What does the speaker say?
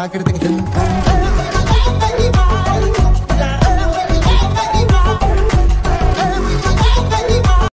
I could think